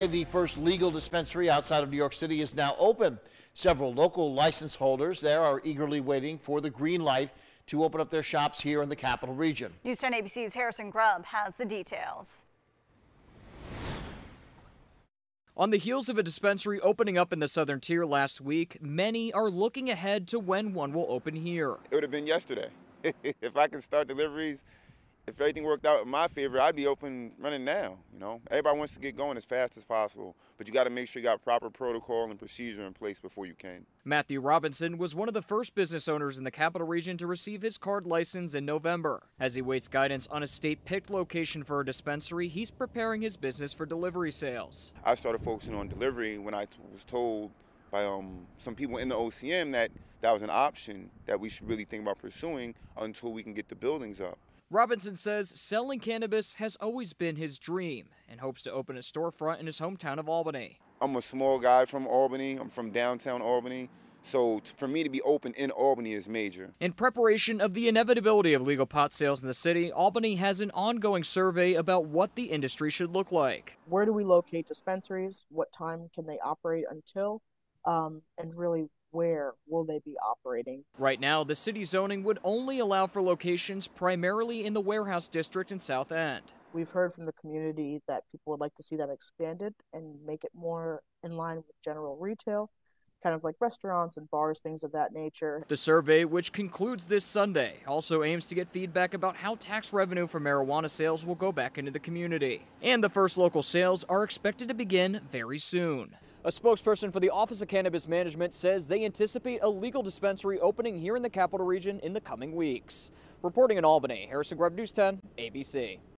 The first legal dispensary outside of New York City is now open. Several local license holders there are eagerly waiting for the green light to open up their shops here in the capital region. News 10 ABC's Harrison Grubb has the details. On the heels of a dispensary opening up in the southern tier last week, many are looking ahead to when one will open here. It would have been yesterday. if I could start deliveries if everything worked out in my favor, I'd be open running now. You know, everybody wants to get going as fast as possible, but you got to make sure you got proper protocol and procedure in place before you can. Matthew Robinson was one of the first business owners in the capital region to receive his CAURD license in November. As he waits guidance on a state-picked location for a dispensary, he's preparing his business for delivery sales. I started focusing on delivery when I was told by um, some people in the OCM that that was an option that we should really think about pursuing until we can get the buildings up. Robinson says selling cannabis has always been his dream and hopes to open a storefront in his hometown of Albany. I'm a small guy from Albany. I'm from downtown Albany. So for me to be open in Albany is major. In preparation of the inevitability of legal pot sales in the city, Albany has an ongoing survey about what the industry should look like. Where do we locate dispensaries? What time can they operate until? Um, and really where will they be operating? Right now, the city zoning would only allow for locations primarily in the warehouse district and South End. We've heard from the community that people would like to see that expanded and make it more in line with general retail, kind of like restaurants and bars, things of that nature. The survey, which concludes this Sunday, also aims to get feedback about how tax revenue from marijuana sales will go back into the community. And the first local sales are expected to begin very soon. A spokesperson for the Office of Cannabis Management says they anticipate a legal dispensary opening here in the capital region in the coming weeks. Reporting in Albany, Harrison Grubb, News 10, ABC.